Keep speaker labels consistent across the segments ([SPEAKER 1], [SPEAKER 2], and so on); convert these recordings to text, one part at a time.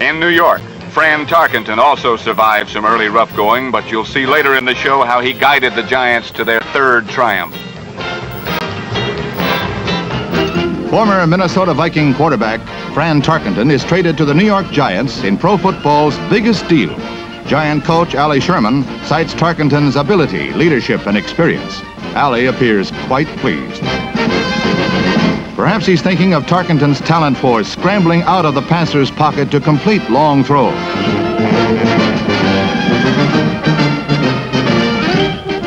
[SPEAKER 1] In New York, Fran Tarkenton also survived some early rough going, but you'll see later in the show how he guided the Giants to their third triumph.
[SPEAKER 2] Former Minnesota Viking quarterback Fran Tarkenton is traded to the New York Giants in pro football's biggest deal. Giant coach Allie Sherman cites Tarkenton's ability, leadership, and experience. Allie appears quite pleased. Perhaps he's thinking of Tarkenton's talent for scrambling out of the passer's pocket to complete long throws.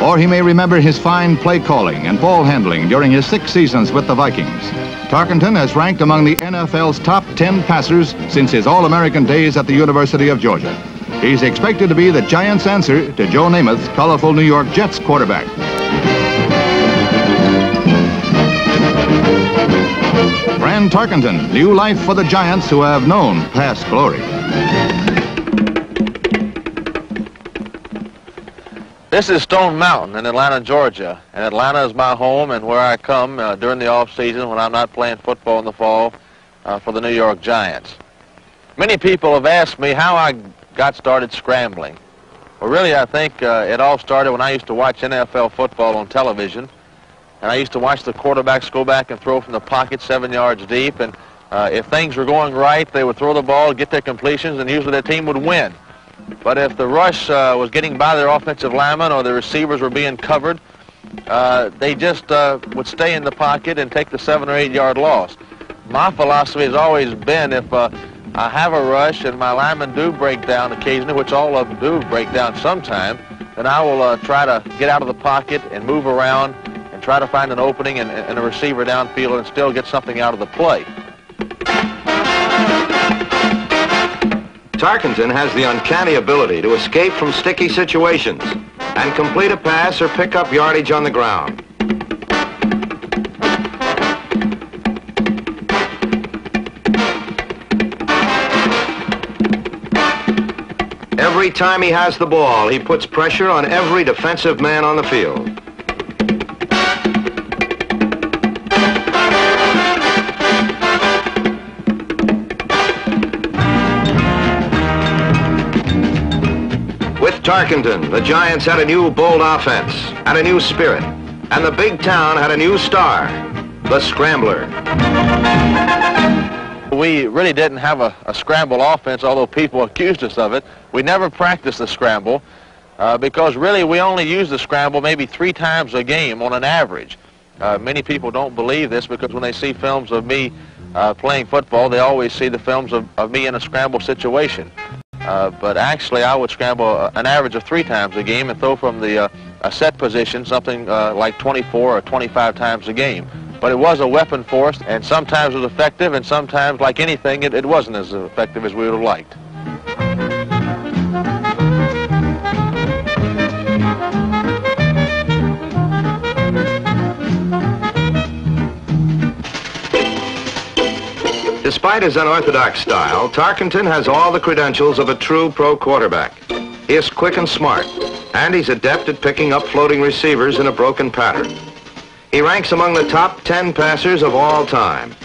[SPEAKER 2] Or he may remember his fine play calling and ball handling during his six seasons with the Vikings. Tarkenton has ranked among the NFL's top 10 passers since his All-American days at the University of Georgia. He's expected to be the Giants' answer to Joe Namath's colorful New York Jets quarterback. Fran Tarkenton, new life for the Giants who have known past glory.
[SPEAKER 3] This is Stone Mountain in Atlanta, Georgia. And Atlanta is my home and where I come uh, during the off season when I'm not playing football in the fall uh, for the New York Giants. Many people have asked me how I got started scrambling. Well, really, I think uh, it all started when I used to watch NFL football on television. And I used to watch the quarterbacks go back and throw from the pocket seven yards deep. And uh, if things were going right, they would throw the ball, get their completions, and usually their team would win. But if the rush uh, was getting by their offensive lineman or the receivers were being covered, uh, they just uh, would stay in the pocket and take the seven or eight yard loss. My philosophy has always been if uh, I have a rush and my linemen do break down occasionally, which all of them do break down sometime, then I will uh, try to get out of the pocket and move around and try to find an opening and, and a receiver downfield and still get something out of the play.
[SPEAKER 4] Tarkenton has the uncanny ability to escape from sticky situations and complete a pass or pick up yardage on the ground. Every time he has the ball, he puts pressure on every defensive man on the field. Tarkenton, the Giants had a new bold offense and a new spirit. And the big town had a new star, the Scrambler.
[SPEAKER 3] We really didn't have a, a scramble offense, although people accused us of it. We never practiced the scramble uh, because really we only use the scramble maybe three times a game on an average. Uh, many people don't believe this because when they see films of me uh, playing football, they always see the films of, of me in a scramble situation. Uh, but actually, I would scramble uh, an average of three times a game and throw from the uh, a set position something uh, like 24 or 25 times a game. But it was a weapon for us, and sometimes it was effective, and sometimes, like anything, it, it wasn't as effective as we would have liked.
[SPEAKER 4] Despite his unorthodox style, Tarkenton has all the credentials of a true pro quarterback. He is quick and smart, and he's adept at picking up floating receivers in a broken pattern. He ranks among the top 10 passers of all time.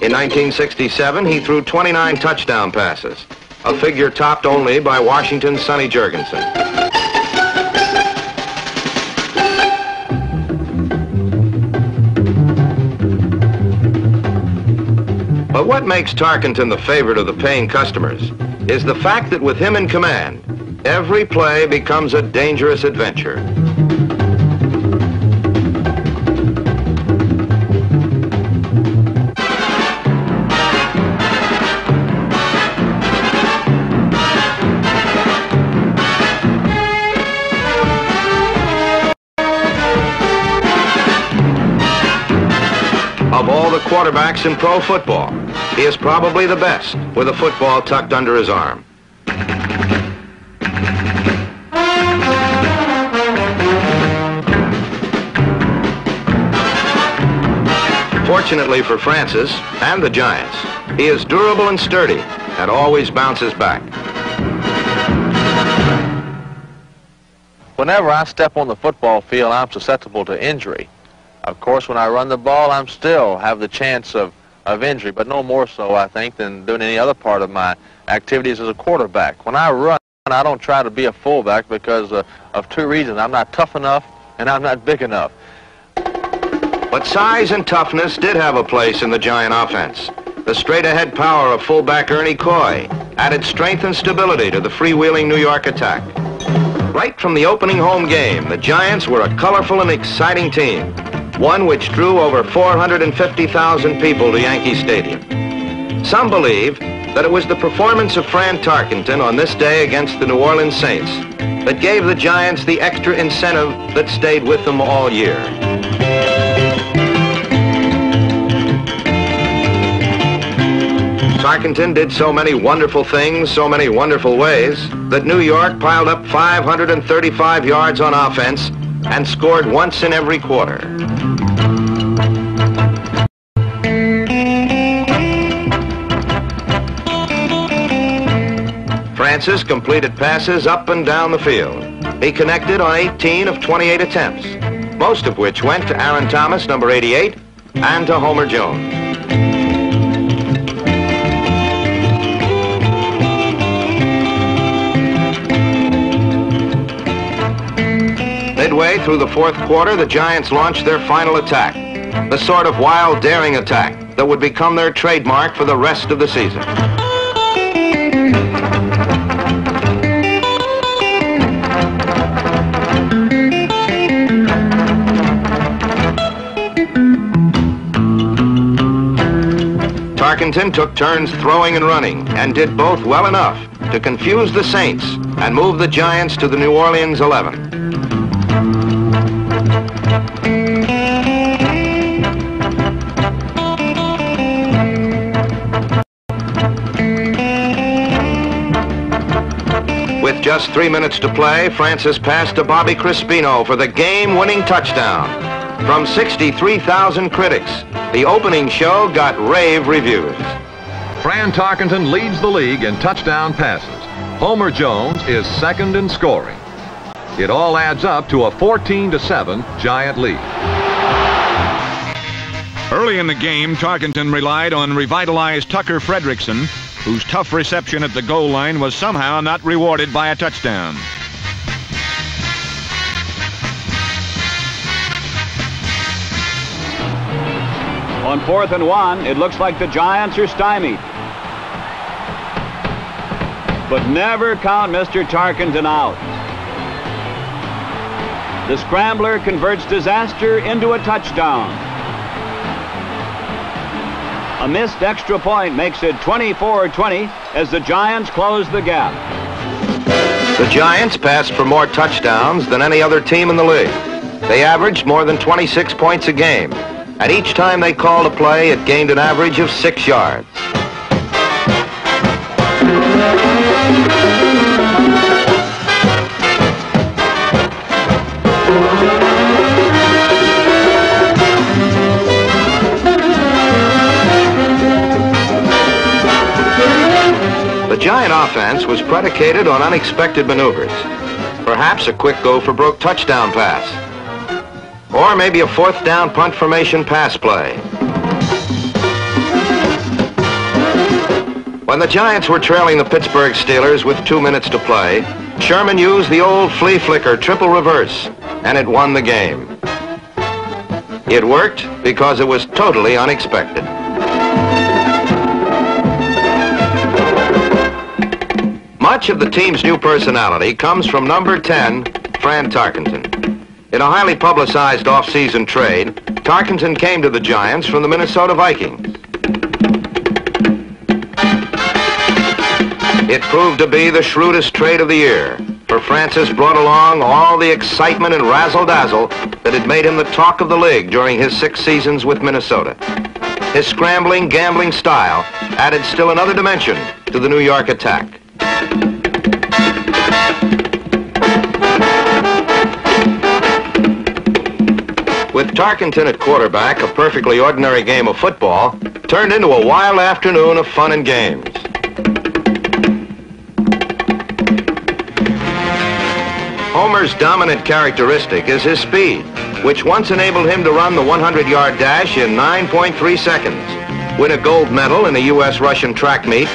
[SPEAKER 4] In 1967, he threw 29 touchdown passes, a figure topped only by Washington's Sonny Jurgensen. But what makes Tarkenton the favorite of the paying customers is the fact that with him in command, every play becomes a dangerous adventure. Of all the quarterbacks in pro football, he is probably the best with a football tucked under his arm. Fortunately for Francis and the Giants, He is durable and sturdy and always bounces back.
[SPEAKER 3] Whenever I step on the football field, I'm susceptible to injury. Of course, when I run the ball, I'm still have the chance of, of injury, but no more so, I think, than doing any other part of my activities as a quarterback. When I run, I don't try to be a fullback because uh, of two reasons. I'm not tough enough, and I'm not big enough.
[SPEAKER 4] But size and toughness did have a place in the Giant offense. The straight-ahead power of fullback Ernie Koy added strength and stability to the freewheeling New York attack. Right from the opening home game, the Giants were a colorful and exciting team, one which drew over 450,000 people to Yankee Stadium. Some believe that it was the performance of Fran Tarkenton on this day against the New Orleans Saints that gave the Giants the extra incentive that stayed with them all year. Tarkenton did so many wonderful things, so many wonderful ways, that New York piled up 535 yards on offense and scored once in every quarter. Francis completed passes up and down the field. He connected on 18 of 28 attempts, most of which went to Aaron Thomas, number 88, and to Homer Jones. Midway through the fourth quarter, the Giants launched their final attack, the sort of wild, daring attack that would become their trademark for the rest of the season. Tarkenton took turns throwing and running and did both well enough to confuse the Saints and move the Giants to the New Orleans 11. With just three minutes to play, Francis passed to Bobby Crespino for the game-winning touchdown. From 63,000 critics, the opening show got rave reviews.
[SPEAKER 5] Fran Tarkenton leads the league in touchdown passes. Homer Jones is second in scoring. It all adds up to a 14 to 7 Giant lead.
[SPEAKER 6] Early in the game, Tarkenton relied on revitalized Tucker Frederickson, whose tough reception at the goal line was somehow not rewarded by a touchdown.
[SPEAKER 7] On fourth and one, it looks like the Giants are stymied. But never count Mr. Tarkenton out. The scrambler converts disaster into a touchdown. A missed extra point makes it 24-20 as the Giants close the gap.
[SPEAKER 4] The Giants passed for more touchdowns than any other team in the league. They averaged more than 26 points a game, and each time they called a play, it gained an average of six yards. The Giant offense was predicated on unexpected maneuvers. Perhaps a quick go for broke touchdown pass. Or maybe a fourth down punt formation pass play. When the Giants were trailing the Pittsburgh Steelers with two minutes to play, Sherman used the old flea flicker triple reverse, and it won the game. It worked because it was totally unexpected. Much of the team's new personality comes from number 10, Fran Tarkenton. In a highly publicized off-season trade, Tarkenton came to the Giants from the Minnesota Vikings. It proved to be the shrewdest trade of the year, for Francis brought along all the excitement and razzle-dazzle that had made him the talk of the league during his six seasons with Minnesota. His scrambling, gambling style added still another dimension to the New York attack. With Tarkenton at quarterback, a perfectly ordinary game of football, turned into a wild afternoon of fun and games. Homer's dominant characteristic is his speed, which once enabled him to run the 100-yard dash in 9.3 seconds, win a gold medal in the U.S.-Russian track meet,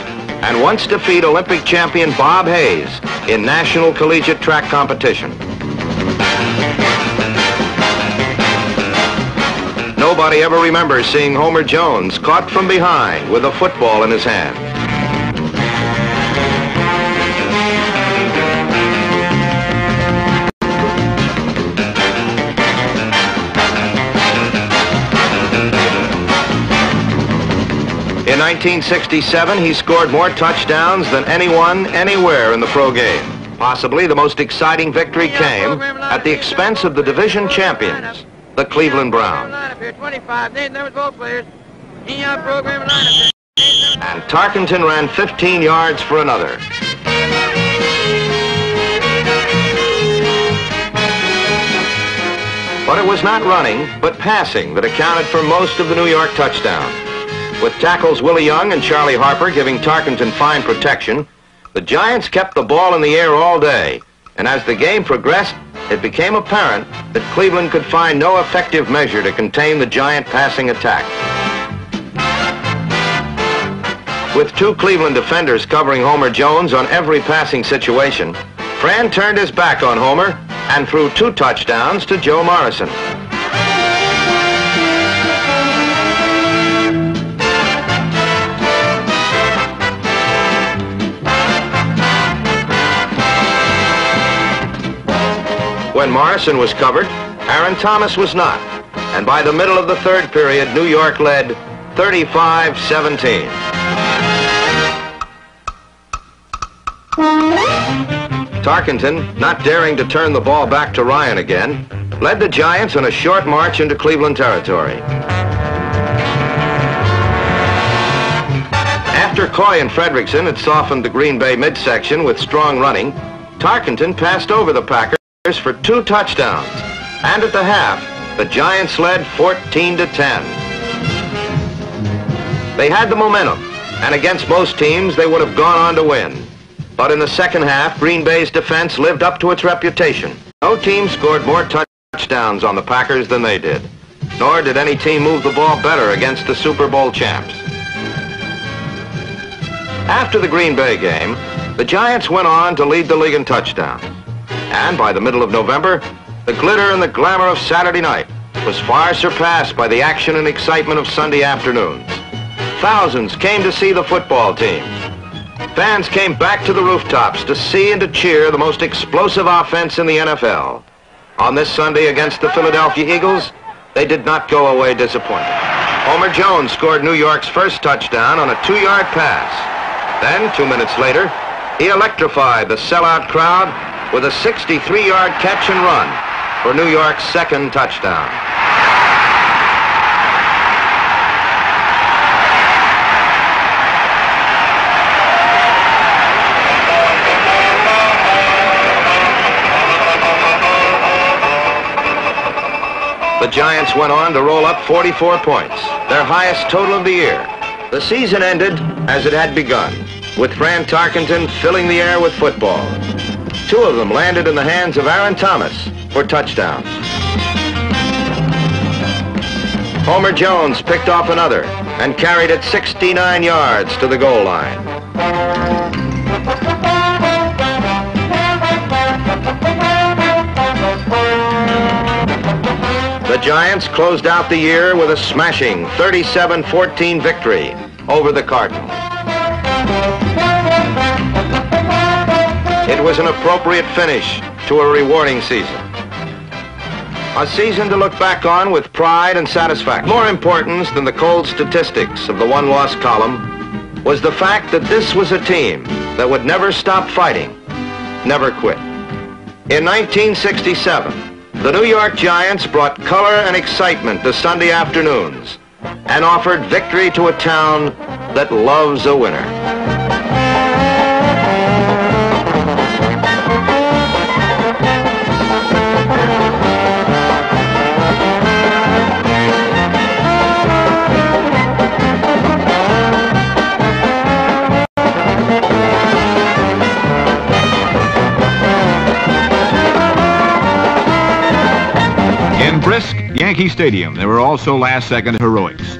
[SPEAKER 4] and once defeat Olympic champion Bob Hayes in national collegiate track competition. Nobody ever remembers seeing Homer Jones caught from behind with a football in his hand. In 1967, he scored more touchdowns than anyone anywhere in the pro game. Possibly the most exciting victory came at the expense of the division champions, the Cleveland Browns. And Tarkenton ran 15 yards for another. But it was not running, but passing that accounted for most of the New York touchdown. With tackles Willie Young and Charlie Harper giving Tarkenton fine protection, the Giants kept the ball in the air all day. And as the game progressed, it became apparent that Cleveland could find no effective measure to contain the Giant passing attack. With two Cleveland defenders covering Homer Jones on every passing situation, Fran turned his back on Homer and threw two touchdowns to Joe Morrison. When Morrison was covered, Aaron Thomas was not. And by the middle of the third period, New York led 35-17. Tarkenton, not daring to turn the ball back to Ryan again, led the Giants on a short march into Cleveland territory. After Koy and Frederickson had softened the Green Bay midsection with strong running, Tarkenton passed over the Packers for two touchdowns. And at the half, the Giants led 14 to 10. They had the momentum, and against most teams, they would have gone on to win. But in the second half, Green Bay's defense lived up to its reputation. No team scored more touchdowns on the Packers than they did. Nor did any team move the ball better against the Super Bowl champs. After the Green Bay game, the Giants went on to lead the league in touchdowns. And by the middle of November, the glitter and the glamour of Saturday night was far surpassed by the action and excitement of Sunday afternoons. Thousands came to see the football team. Fans came back to the rooftops to see and to cheer the most explosive offense in the NFL. On this Sunday against the Philadelphia Eagles, they did not go away disappointed. Homer Jones scored New York's first touchdown on a two-yard pass. Then, two minutes later, he electrified the sellout crowd with a 63-yard catch and run for New York's second touchdown. The Giants went on to roll up 44 points, their highest total of the year. The season ended as it had begun, with Fran Tarkenton filling the air with football. Two of them landed in the hands of Aaron Thomas for touchdowns. Homer Jones picked off another and carried it 69 yards to the goal line. The Giants closed out the year with a smashing 37-14 victory over the Cardinals. It was an appropriate finish to a rewarding season. A season to look back on with pride and satisfaction. More important than the cold statistics of the one-loss column was the fact that this was a team that would never stop fighting, never quit. In 1967, the New York Giants brought color and excitement to Sunday afternoons and offered victory to a town that loves a winner.
[SPEAKER 6] Yankee Stadium, there were also last-second heroics.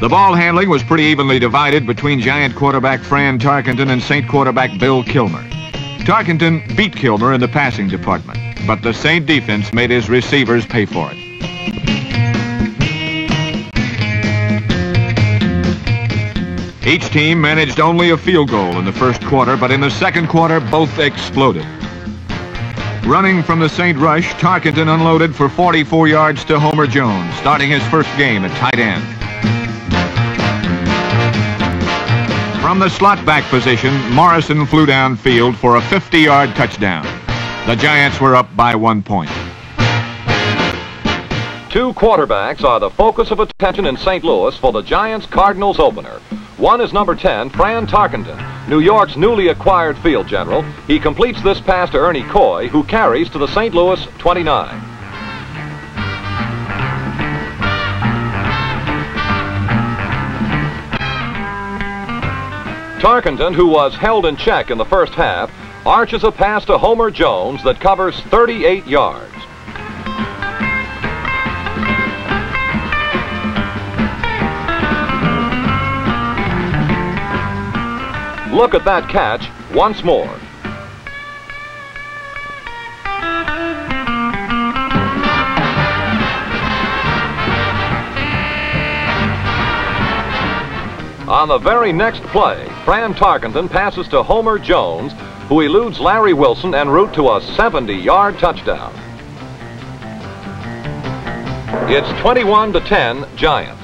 [SPEAKER 6] The ball handling was pretty evenly divided between Giant quarterback Fran Tarkenton and Saint quarterback Bill Kilmer. Tarkenton beat Kilmer in the passing department, but the Saint defense made his receivers pay for it. Each team managed only a field goal in the first quarter, but in the second quarter, both exploded. Running from the St. Rush, Tarkenton unloaded for 44 yards to Homer Jones, starting his first game at tight end. From the slot back position, Morrison flew downfield for a 50-yard touchdown. The Giants were up by one point.
[SPEAKER 5] Two quarterbacks are the focus of attention in St. Louis for the Giants-Cardinals opener. One is number 10, Fran Tarkenton, New York's newly acquired field general. He completes this pass to Ernie Koy, who carries to the St. Louis 29. Tarkenton, who was held in check in the first half, arches a pass to Homer Jones that covers 38 yards. Look at that catch once more. On the very next play, Fran Tarkenton passes to Homer Jones, who eludes Larry Wilson en route to a 70-yard touchdown. It's 21 to 10 Giants.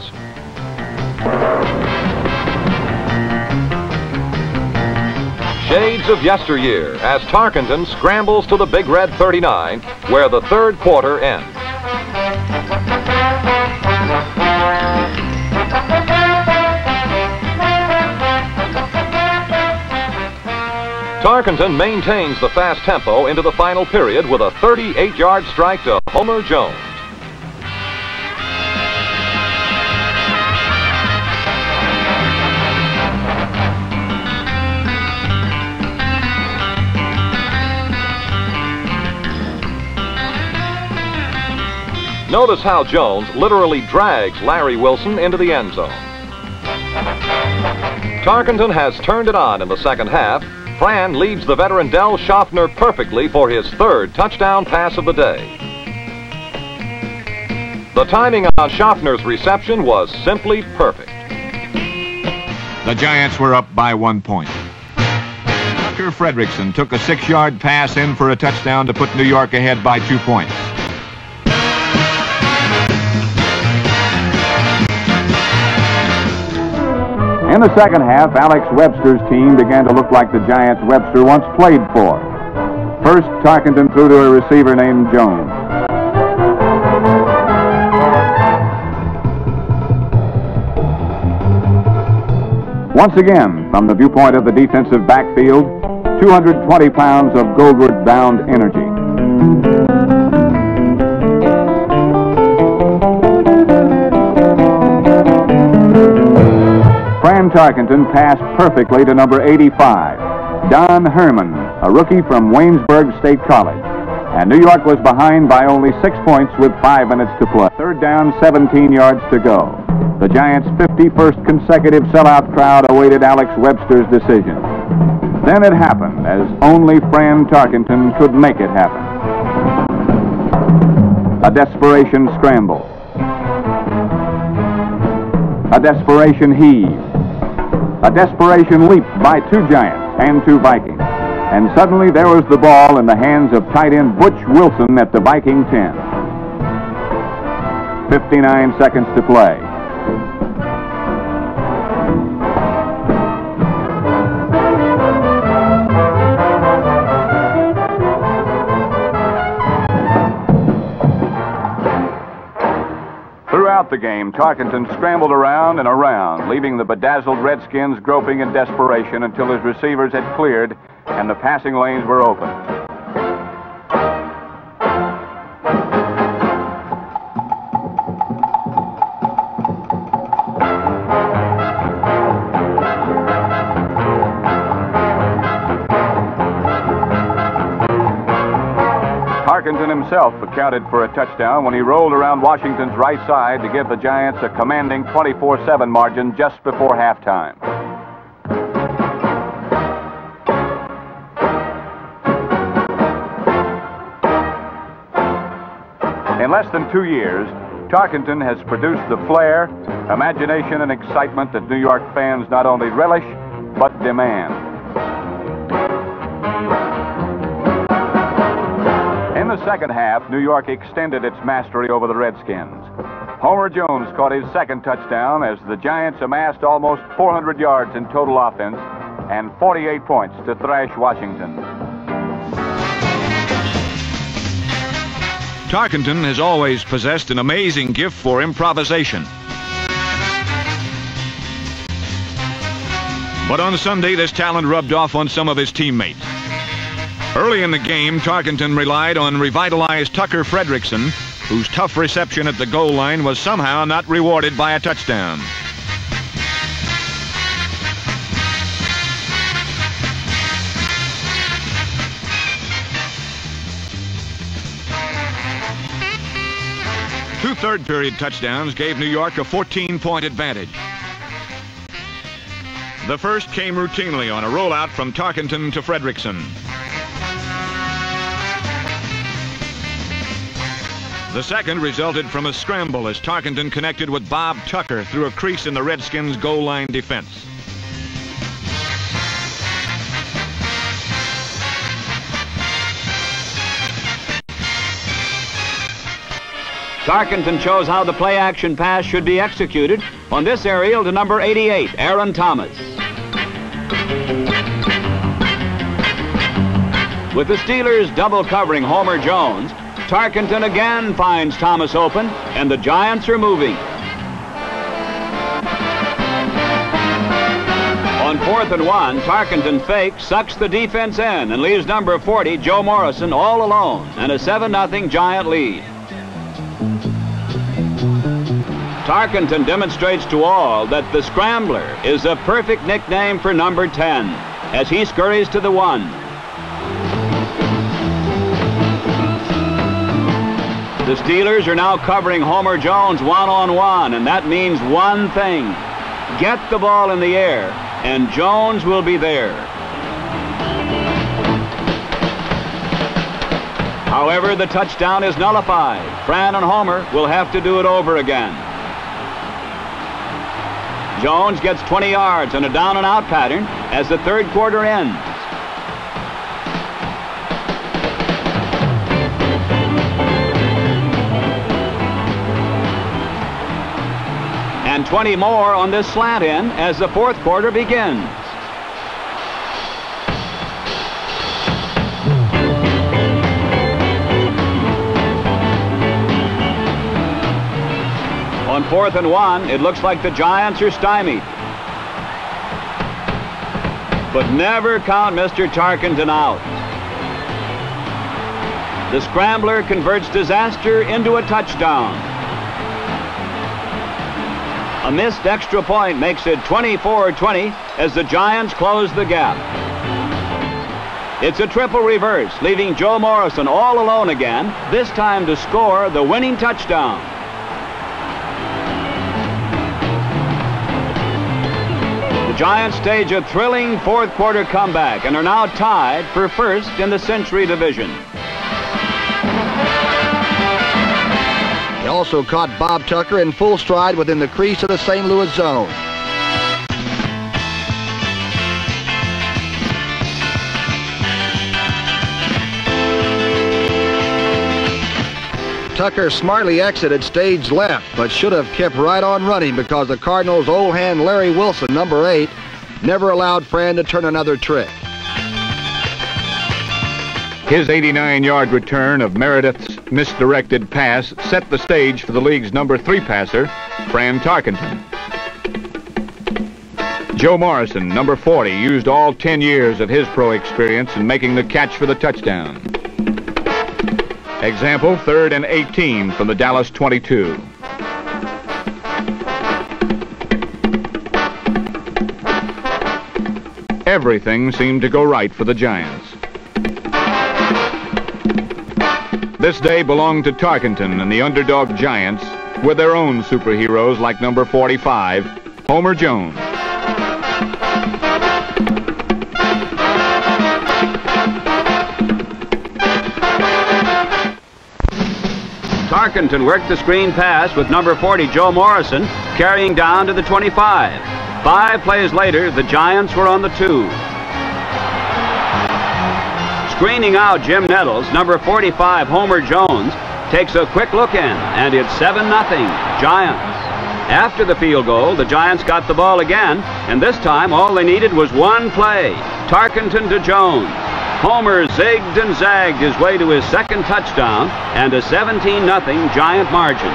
[SPEAKER 5] Shades of yesteryear as Tarkenton scrambles to the Big Red 39, where the third quarter ends. Tarkenton maintains the fast tempo into the final period with a 38-yard strike to Homer Jones. Notice how Jones literally drags Larry Wilson into the end zone. Tarkenton has turned it on in the second half. Fran leads the veteran Del Shofner perfectly for his third touchdown pass of the day. The timing on Shofner's reception was simply perfect.
[SPEAKER 6] The Giants were up by one point. Tucker Frederickson took a six-yard pass in for a touchdown to put New York ahead by two points.
[SPEAKER 8] In the second half, Alex Webster's team began to look like the Giants Webster once played for. First, Tarkenton threw to a receiver named Jones. Once again, from the viewpoint of the defensive backfield, 220 pounds of Goldward-bound energy. Tarkenton passed perfectly to number 85, Don Herrmann, a rookie from Waynesburg State College. And New York was behind by only six points with five minutes to play. Third down, 17 yards to go. The Giants' 51st consecutive sellout crowd awaited Alex Webster's decision. Then it happened, as only Fran Tarkenton could make it happen. A desperation scramble. A desperation heave. A desperation leap by two Giants and two Vikings. And suddenly there was the ball in the hands of tight end Butch Wilson at the Viking 10. 59 seconds to play. The game, Tarkenton scrambled around and around, leaving the bedazzled Redskins groping in desperation until his receivers had cleared and the passing lanes were open.
[SPEAKER 6] Himself accounted for a touchdown when he rolled around Washington's right side to give the Giants a commanding 24-7 margin just before halftime. In less than two years, Tarkenton has produced the flair, imagination, and excitement that New York fans not only relish, but demand. Second half, New York extended its mastery over the Redskins. Homer Jones caught his second touchdown as the Giants amassed almost 400 yards in total offense and 48 points to thrash Washington. Tarkenton has always possessed an amazing gift for improvisation. But on Sunday, this talent rubbed off on some of his teammates. Early in the game, Tarkenton relied on revitalized Tucker Frederickson, whose tough reception at the goal line was somehow not rewarded by a touchdown. Two third period touchdowns gave New York a 14 point advantage. The first came routinely on a rollout from Tarkenton to Frederickson. The second resulted from a scramble as Tarkenton connected with Bob Tucker through a crease in the Redskins' goal line defense.
[SPEAKER 7] Tarkenton shows how the play action pass should be executed on this aerial to number 88, Aaron Thomas. With the Steelers double covering Homer Jones, Tarkenton again finds Thomas open, and the Giants are moving. On fourth and one, Tarkenton fakes, sucks the defense in, and leaves number 40, Joe Morrison, all alone, and a 7-0 Giant lead. Tarkenton demonstrates to all that the Scrambler is a perfect nickname for number 10 as he scurries to the one. The Steelers are now covering Homer Jones one-on-one, and that means one thing. Get the ball in the air, and Jones will be there. However, the touchdown is nullified. Fran and Homer will have to do it over again. Jones gets 20 yards on a down and out pattern as the third quarter ends. And 20 more on this slant in as the fourth quarter begins. On fourth and one, it looks like the Giants are stymied. But never count Mr. Tarkenton out. The scrambler converts disaster into a touchdown. A missed extra point makes it 24-20 as the Giants close the gap. It's a triple reverse, leaving Joe Morrison all alone again, this time to score the winning touchdown. The Giants stage a thrilling fourth quarter comeback and are now tied for first in the Century Division.
[SPEAKER 9] He also caught Bob Tucker in full stride within the crease of the St. Louis zone. Tucker smartly exited stage left, but should have kept right on running because the Cardinals' old hand Larry Wilson, number eight, never allowed Fran to turn another trick.
[SPEAKER 6] His 89-yard return of Meredith's misdirected pass set the stage for the league's number three passer, Fran Tarkenton. Joe Morrison, number 40, used all 10 years of his pro experience in making the catch for the touchdown. Example, third and 18 from the Dallas 22. Everything seemed to go right for the Giants. This day belonged to Tarkenton and the underdog Giants with their own superheroes like number 45, Homer Jones.
[SPEAKER 7] Tarkenton worked the screen pass with number 40, Joe Morrison, carrying down to the 25. Five plays later, the Giants were on the two. Screening out Jim Nettles, number 45, Homer Jones, takes a quick look in, and it's 7-0, Giants. After the field goal, the Giants got the ball again, and this time all they needed was one play. Tarkenton to Jones. Homer zigged and zagged his way to his second touchdown and a 17-0 Giant margin.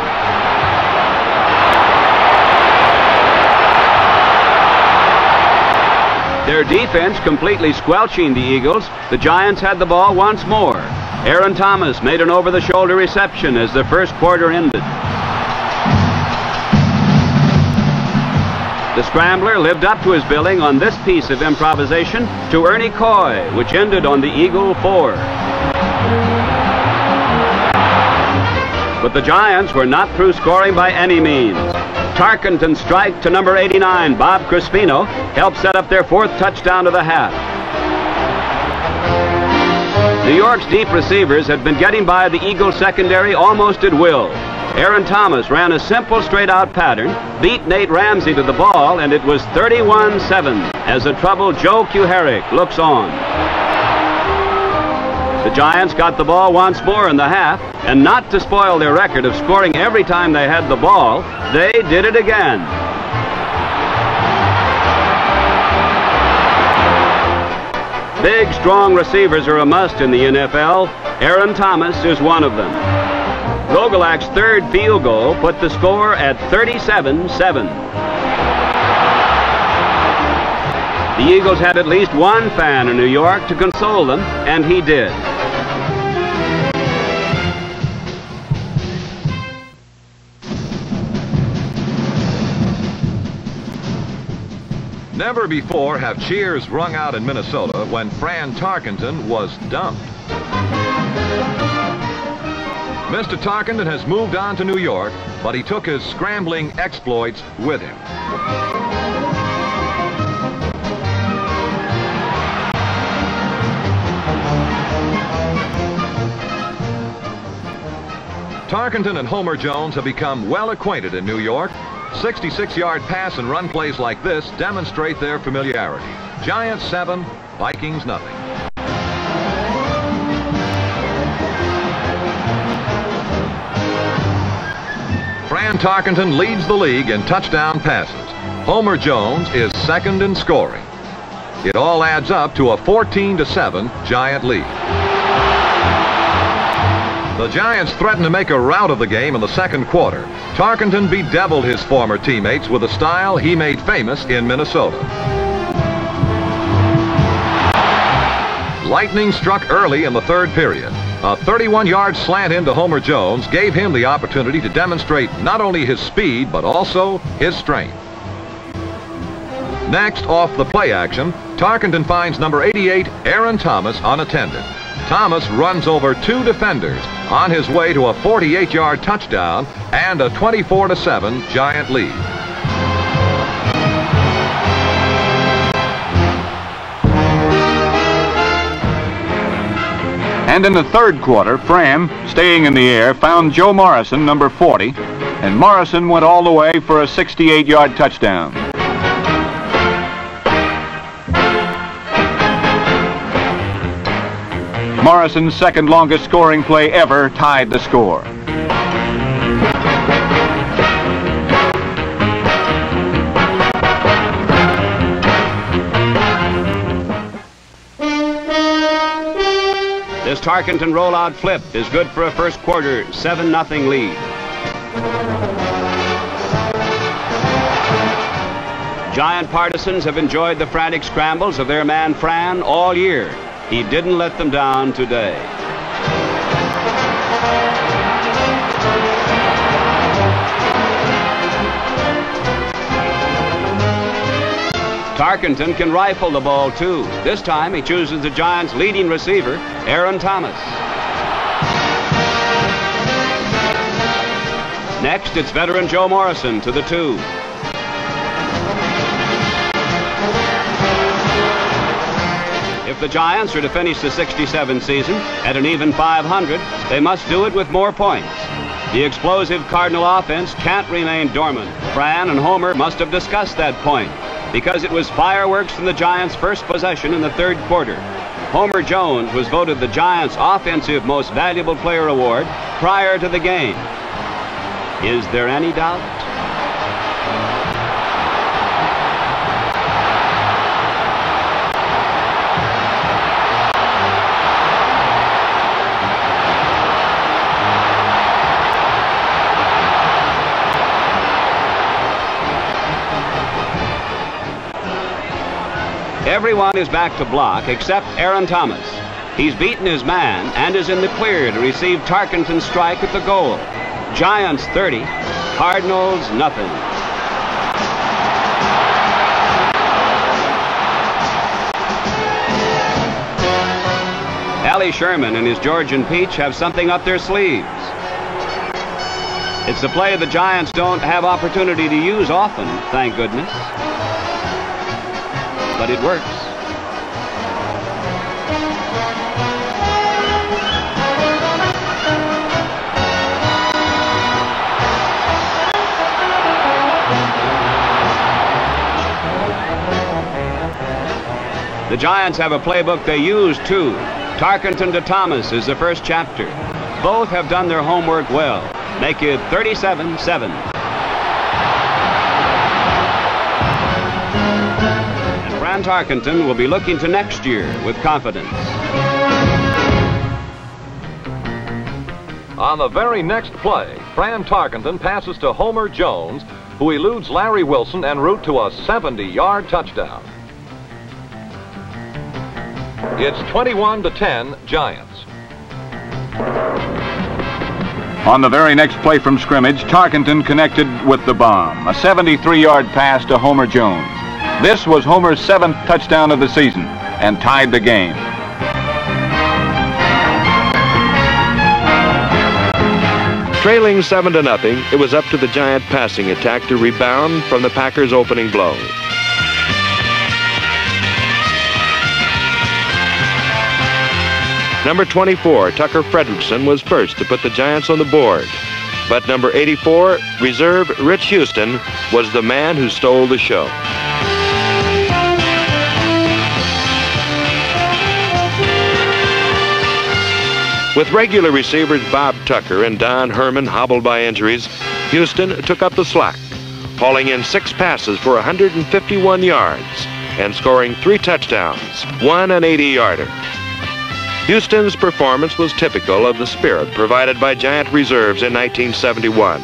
[SPEAKER 7] Their defense completely squelching the Eagles, the Giants had the ball once more. Aaron Thomas made an over-the-shoulder reception as the first quarter ended. The Scrambler lived up to his billing on this piece of improvisation to Ernie Koy, which ended on the Eagle 4. But the Giants were not through scoring by any means. Tarkenton's strike to number 89, Bob Crespino, helped set up their fourth touchdown of the half. New York's deep receivers had been getting by the Eagle secondary almost at will. Aaron Thomas ran a simple straight-out pattern, beat Nate Ramsey to the ball, and it was 31-7 as the troubled Joe Kuharich looks on. The Giants got the ball once more in the half, and not to spoil their record of scoring every time they had the ball, they did it again. Big, strong receivers are a must in the NFL. Aaron Thomas is one of them. Gogolak's third field goal put the score at 37-7. The Eagles had at least one fan in New York to console them, and he did.
[SPEAKER 5] Never before have cheers rung out in Minnesota when Fran Tarkenton was dumped. Mr. Tarkenton has moved on to New York, but he took his scrambling exploits with him. Tarkenton and Homer Jones have become well acquainted in New York. 66-yard pass and run plays like this demonstrate their familiarity. Giants 7, Vikings nothing. Fran Tarkenton leads the league in touchdown passes. Homer Jones is second in scoring. It all adds up to a 14-7 Giant lead. The Giants threatened to make a rout of the game in the second quarter. Tarkenton bedeviled his former teammates with a style he made famous in Minnesota. Lightning struck early in the third period. A 31-yard slant into Homer Jones gave him the opportunity to demonstrate not only his speed, but also his strength. Next, off the play action, Tarkenton finds number 88, Aaron Thomas, unattended. Thomas runs over two defenders on his way to a 48-yard touchdown and a 24-7 Giant lead.
[SPEAKER 1] And in the third quarter, Fran, staying in the air, found Joe Morrison, number 40, and Morrison went all the way for a 68-yard touchdown. Morrison's second longest scoring play ever tied the score.
[SPEAKER 7] This Tarkenton rollout flip is good for a first quarter 7-0 lead. Giant partisans have enjoyed the frantic scrambles of their man Fran all year. He didn't let them down today. Tarkenton can rifle the ball too. This time he chooses the Giants' leading receiver, Aaron Thomas. Next, it's veteran Joe Morrison to the two. The Giants are to finish the 67 season at an even 500, they must do it with more points. The explosive Cardinal offense can't remain dormant. Fran and Homer must have discussed that point because it was fireworks from the Giants' first possession in the third quarter. Homer Jones was voted the Giants' Offensive Most Valuable Player Award prior to the game. Is there any doubt? Everyone is back to block except Aaron Thomas. He's beaten his man and is in the clear to receive Tarkenton's strike at the goal. Giants 30, Cardinals nothing. Allie Sherman and his Georgian Peach have something up their sleeves. It's a play the Giants don't have opportunity to use often, thank goodness but it works. The Giants have a playbook they use too. Tarkenton to Thomas is the first chapter. Both have done their homework well. Make it 37-7. Fran Tarkenton will be looking to next year with confidence.
[SPEAKER 5] On the very next play, Fran Tarkenton passes to Homer Jones, who eludes Larry Wilson en route to a 70-yard touchdown. It's 21 to 10 Giants.
[SPEAKER 6] On the very next play from scrimmage, Tarkenton connected with the bomb, a 73-yard pass to Homer Jones. This was Homer's seventh touchdown of the season and tied the game.
[SPEAKER 10] Trailing 7 to nothing, it was up to the Giant passing attack to rebound from the Packers' opening blow. Number 24, Tucker Frederickson, was first to put the Giants on the board. But number 84, reserve Rich Houston, was the man who stole the show. With regular receivers Bob Tucker and Don Herrmann hobbled by injuries, Houston took up the slack, hauling in six passes for 151 yards and scoring three touchdowns, one an 80-yarder. Houston's performance was typical of the spirit provided by Giant reserves in 1971.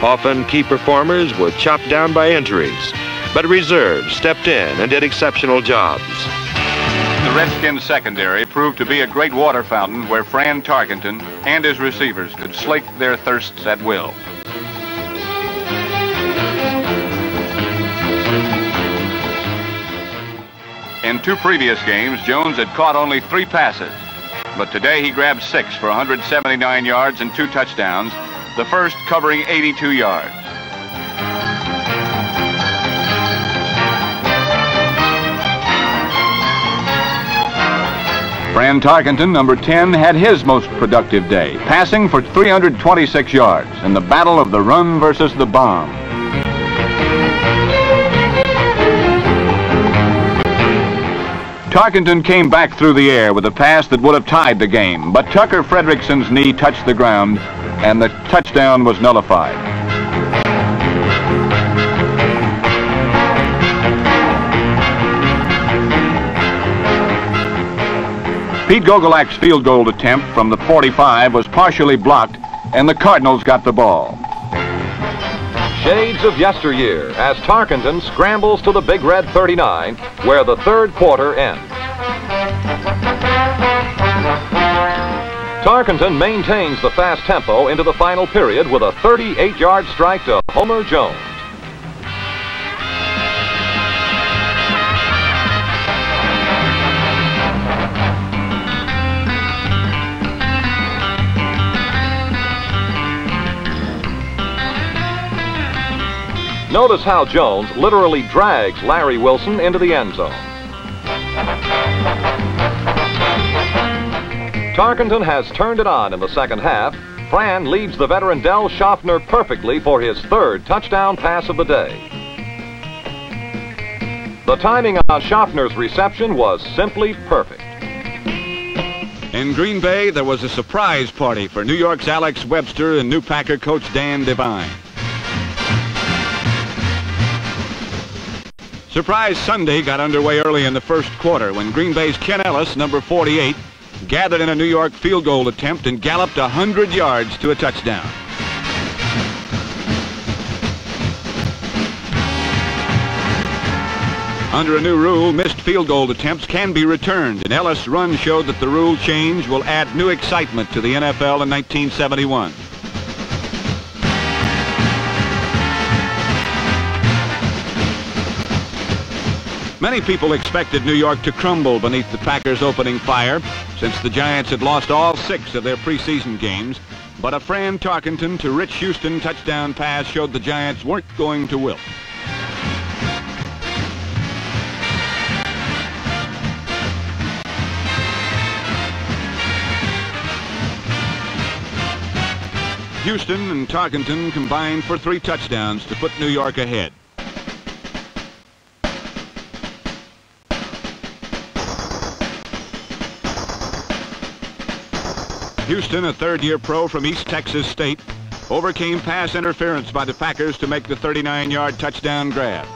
[SPEAKER 10] Often key performers were chopped down by injuries, but reserves stepped in and did exceptional jobs.
[SPEAKER 1] Redskins secondary proved to be a great water fountain where Fran Tarkenton and his receivers could slake their thirsts at will. In two previous games, Jones had caught only three passes, but today he grabbed six for 179 yards and two touchdowns, the first covering 82 yards.
[SPEAKER 6] Fran Tarkenton, number 10, had his most productive day, passing for 326 yards in the battle of the run versus the bomb. Tarkenton came back through the air with a pass that would have tied the game, but Tucker Frederickson's knee touched the ground and the touchdown was nullified. Pete Gogolak's field goal attempt from the 45 was partially blocked, and the Cardinals got the ball.
[SPEAKER 5] Shades of yesteryear as Tarkenton scrambles to the Big Red 39, where the third quarter ends. Tarkenton maintains the fast tempo into the final period with a 38-yard strike to Homer Jones. Notice how Jones literally drags Larry Wilson into the end zone. Tarkenton has turned it on in the second half. Fran leads the veteran Del Shofner perfectly for his third touchdown pass of the day. The timing on Shofner's reception was simply perfect.
[SPEAKER 6] In Green Bay, there was a surprise party for New York's Alex Webster and new Packer coach Dan Devine. Surprise Sunday got underway early in the first quarter when Green Bay's Ken Ellis, number 48, gathered in a New York field goal attempt and galloped 100 yards to a touchdown. Under a new rule, missed field goal attempts can be returned, and Ellis' run showed that the rule change will add new excitement to the NFL in 1971. Many people expected New York to crumble beneath the Packers' opening fire since the Giants had lost all six of their preseason games. But a Fran Tarkenton to Rich Houston touchdown pass showed the Giants weren't going to wilt. Houston and Tarkenton combined for three touchdowns to put New York ahead. Houston, a third-year pro from East Texas State, overcame pass interference by the Packers to make the 39-yard touchdown grab.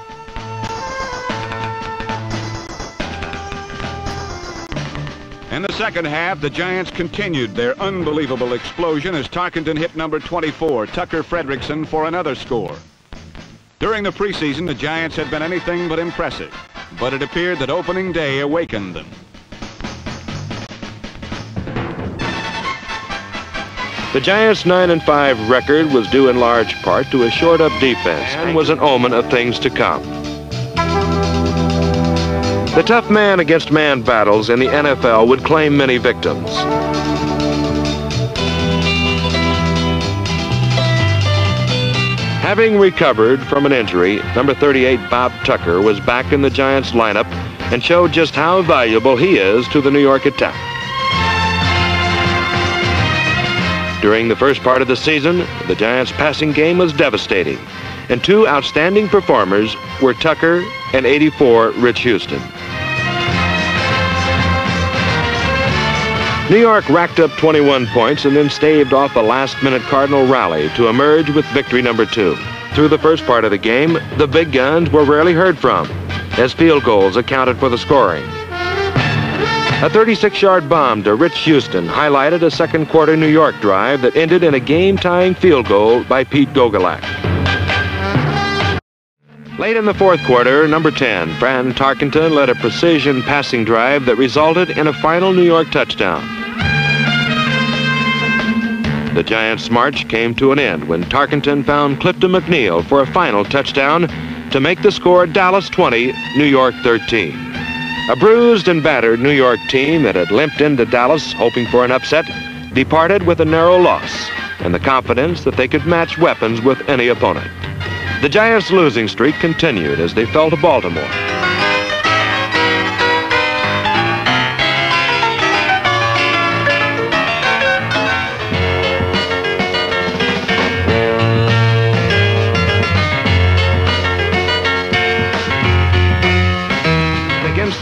[SPEAKER 6] In the second half, the Giants continued their unbelievable explosion as Tarkenton hit number 24, Tucker Frederickson, for another score. During the preseason, the Giants had been anything but impressive, but it appeared that opening day awakened them.
[SPEAKER 10] The Giants' 9 and 5 record was due in large part to a shored up defense and was an omen of things to come. The tough man against man battles in the NFL would claim many victims. Having recovered from an injury, number 38 Bob Tucker was back in the Giants lineup and showed just how valuable he is to the New York attack. During the first part of the season, the Giants' passing game was devastating, and two outstanding performers were Tucker and 84 Rich Houston. New York racked up 21 points and then staved off a last-minute Cardinal rally to emerge with victory number two. Through the first part of the game, the big guns were rarely heard from, as field goals accounted for the scoring. A 36-yard bomb to Rich Houston highlighted a second quarter New York drive that ended in a game-tying field goal by Pete Gogolak. Late in the fourth quarter, number 10, Fran Tarkenton led a precision passing drive that resulted in a final New York touchdown. The Giants' march came to an end when Tarkenton found Clifton McNeil for a final touchdown to make the score Dallas 20, New York 13. A bruised and battered New York team that had limped into Dallas hoping for an upset departed with a narrow loss and the confidence that they could match weapons with any opponent. The Giants' losing streak continued as they fell to Baltimore.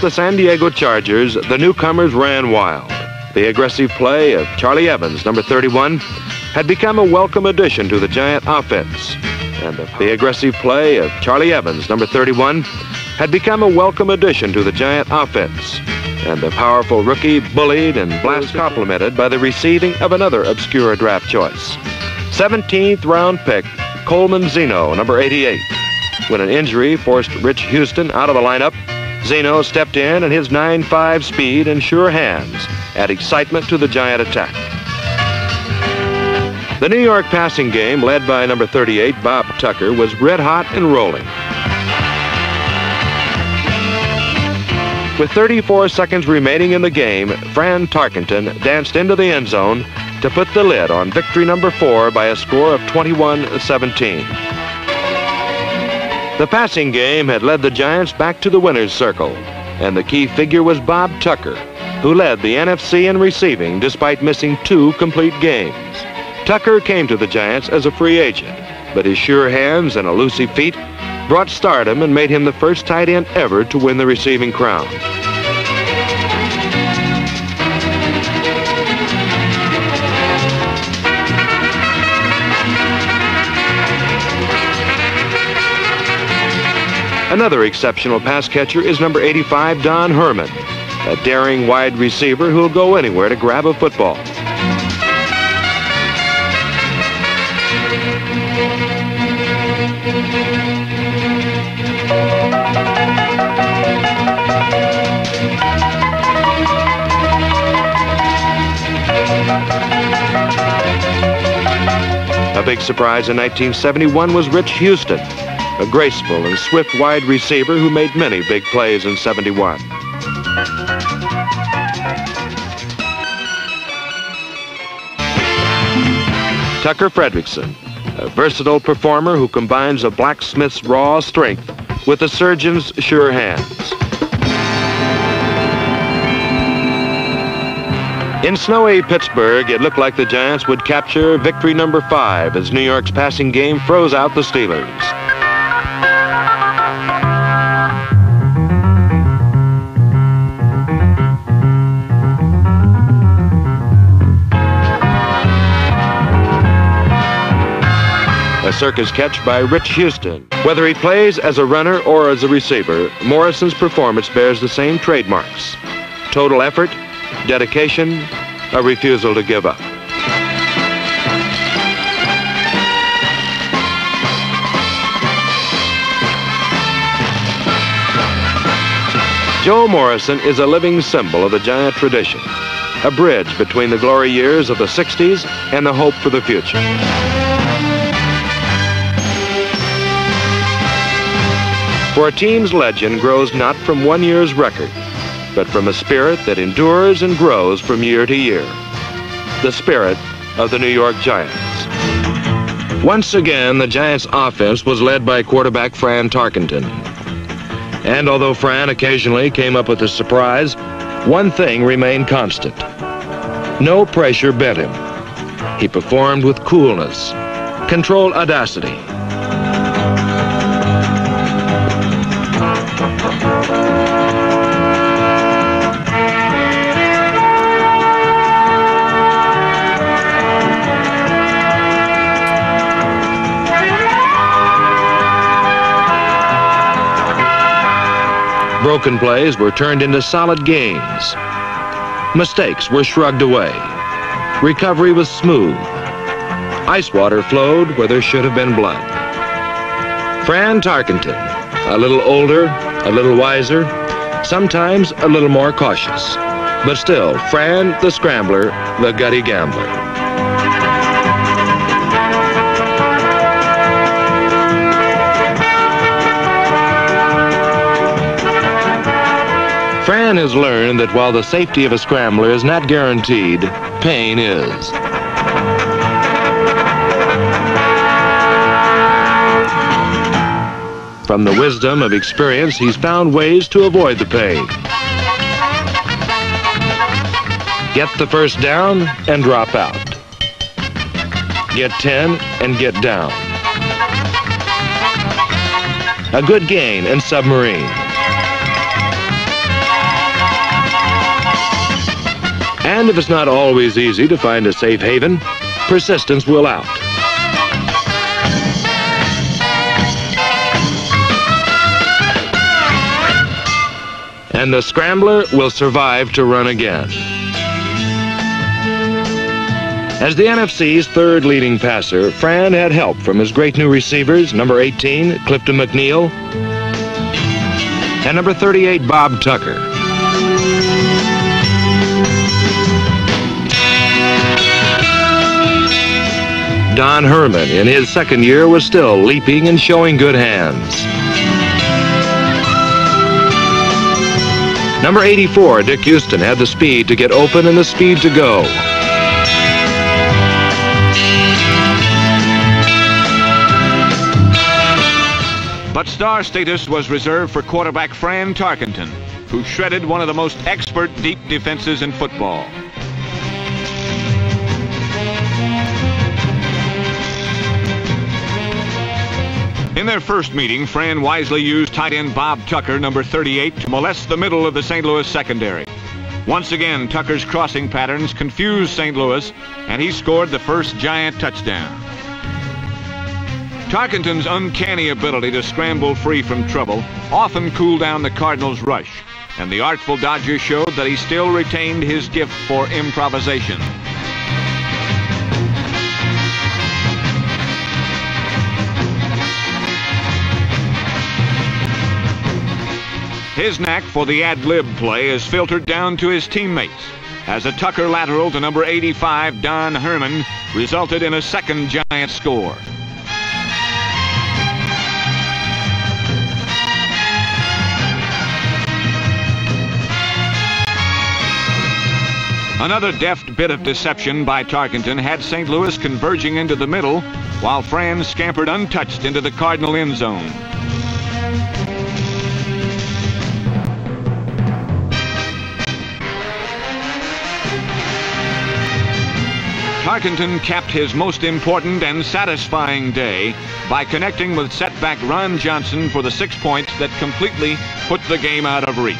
[SPEAKER 10] The San Diego Chargers, the newcomers ran wild. The aggressive play of Charlie Evans, number 31, had become a welcome addition to the Giant offense. And the, aggressive play of Charlie Evans, number 31, had become a welcome addition to the Giant offense. And the powerful rookie bullied and blast complimented by the receiving of another obscure draft choice. 17th round pick, Coleman Zeno, number 88. When an injury forced Rich Houston out of the lineup, Zeno stepped in and his 9-5 speed and sure hands add excitement to the Giant attack. The New York passing game, led by number 38, Bob Tucker, was red hot and rolling. With 34 seconds remaining in the game, Fran Tarkenton danced into the end zone to put the lid on victory number four by a score of 21-17. The passing game had led the Giants back to the winner's circle, and the key figure was Bob Tucker, who led the NFC in receiving despite missing two complete games. Tucker came to the Giants as a free agent, but his sure hands and elusive feet brought stardom and made him the first tight end ever to win the receiving crown. Another exceptional pass catcher is number 85, Don Herrmann, a daring wide receiver who'll go anywhere to grab a football. A big surprise in 1971 was Rich Houston, a graceful and swift wide receiver who made many big plays in 71. Tucker Frederickson, a versatile performer who combines a blacksmith's raw strength with a surgeon's sure hands. In snowy Pittsburgh, it looked like the Giants would capture victory number five as New York's passing game froze out the Steelers. Circus catch by Rich Houston. Whether he plays as a runner or as a receiver, Morrison's performance bears the same trademarks. Total effort, dedication, a refusal to give up. Joe Morrison is a living symbol of the Giant tradition, a bridge between the glory years of the 60s and the hope for the future. For a team's legend grows not from one year's record, but from a spirit that endures and grows from year to year. The spirit of the New York Giants. Once again, the Giants' offense was led by quarterback Fran Tarkenton. And although Fran occasionally came up with a surprise, one thing remained constant. No pressure bent him. He performed with coolness, controlled audacity, Broken plays were turned into solid gains. Mistakes were shrugged away. Recovery was smooth. Ice water flowed where there should have been blood. Fran Tarkenton, a little older, a little wiser, sometimes a little more cautious. But still, Fran the Scrambler, the gutty gambler. Fran has learned that while the safety of a scrambler is not guaranteed, pain is. From the wisdom of experience, he's found ways to avoid the pain. Get the first down and drop out. Get 10 and get down. A good gain and submarine. And if it's not always easy to find a safe haven, persistence will out. And the scrambler will survive to run again. As the NFC's third leading passer, Fran had help from his great new receivers, number 18, Clifton McNeil, and number 38, Bob Tucker. Don Herrmann, in his second year, was still leaping and showing good hands. Number 84, Dick Houston, had the speed to get open and the speed to go.
[SPEAKER 6] But star status was reserved for quarterback Fran Tarkenton, who shredded one of the most expert deep defenses in football. In their first meeting, Fran wisely used tight end Bob Tucker, number 38, to molest the middle of the St. Louis secondary. Once again, Tucker's crossing patterns confused St. Louis, and he scored the first Giant touchdown. Tarkenton's uncanny ability to scramble free from trouble often cooled down the Cardinals' rush, and the artful Dodger showed that he still retained his gift for improvisation. His knack for the ad-lib play is filtered down to his teammates, as a Tucker lateral to number 85, Don Herrmann, resulted in a second Giant score. Another deft bit of deception by Tarkenton had St. Louis converging into the middle, while Fran scampered untouched into the Cardinal end zone. Tarkenton capped his most important and satisfying day by connecting with setback Ron Johnson for the six points that completely put the game out of reach.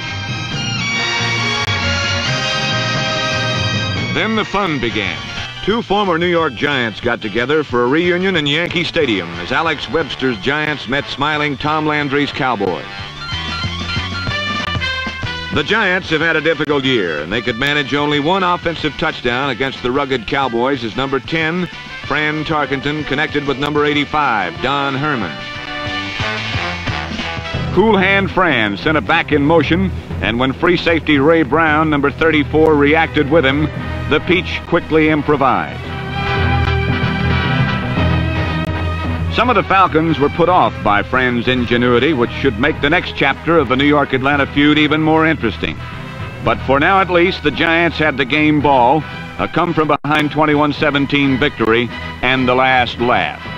[SPEAKER 6] Then the fun began. Two former New York Giants got together for a reunion in Yankee Stadium as Alex Webster's Giants met smiling Tom Landry's Cowboys. The Giants have had a difficult year, and they could manage only one offensive touchdown against the rugged Cowboys as number 10, Fran Tarkenton, connected with number 85, Don Herrmann. Cool hand Fran sent it back in motion, and when free safety Ray Brown, number 34, reacted with him, the Peach quickly improvised. Some of the Falcons were put off by Fran's ingenuity, which should make the next chapter of the New York-Atlanta feud even more interesting. But for now at least, the Giants had the game ball, a come-from-behind 21-17 victory, and the last laugh.